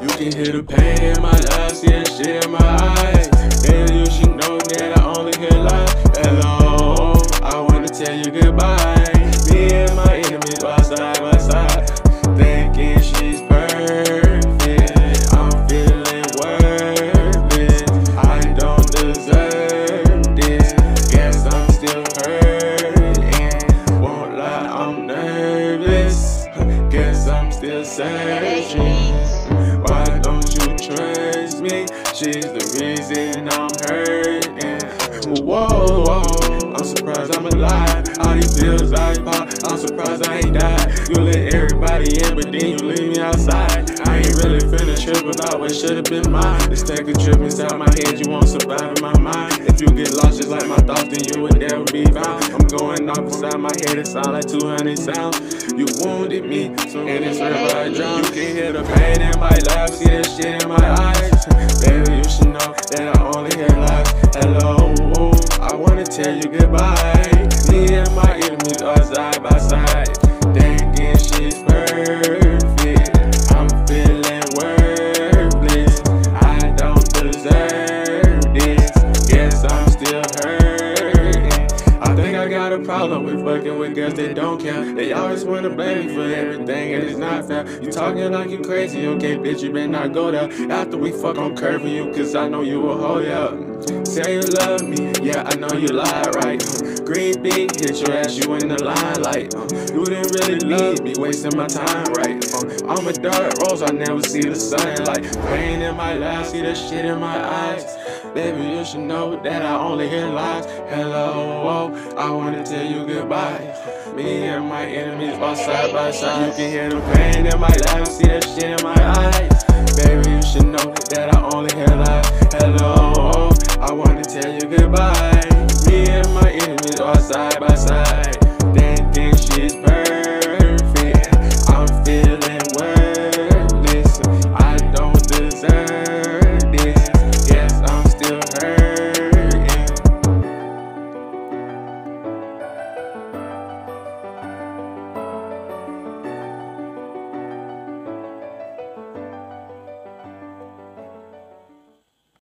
You can hear the pain in my eyes, see that shit in my eyes. Still searching. Why don't you trust me? She's the reason I'm hurting. Whoa, whoa, I'm surprised I'm alive. All these bills I pop, I'm surprised I ain't died. You let everybody in, but then you leave me outside. Trip about what should've been mine. Let's take a trip inside my head, you won't survive in my mind. If you get lost just like my thoughts, then you would never be found. I'm going off inside my head, it sound like 200 sounds. You wounded me, so in this river I drown. You can hear the pain in my laugh, see the shit in my eyes. Baby, you should know that I only hear lies. Hello, I wanna tell you goodbye. Me and my enemies are side by side. Got a problem with fucking with girls that don't care. They always wanna blame me for everything, and it's not fair. You talking like you crazy, okay, bitch, you better not go there. After we fuck, I'm curving you, cause I know you a hoe, yeah. Say you love me, yeah, I know you lied, right? Green bean hit your ass, you in the limelight. Uh, you didn't really need me, wasting my time, right? Uh, I'm a dark rose, I never see the sunlight. Pain in my life, see the shit in my eyes. Baby, you should know that I only hear lies. Hello, I wanna tell you goodbye. Me and my enemies are side by side. You can hear the pain in my life, see that shit in my eyes. Baby, you should know that I only hear lies. Hello, oh, I wanna tell you goodbye. Me and my enemies are side by side.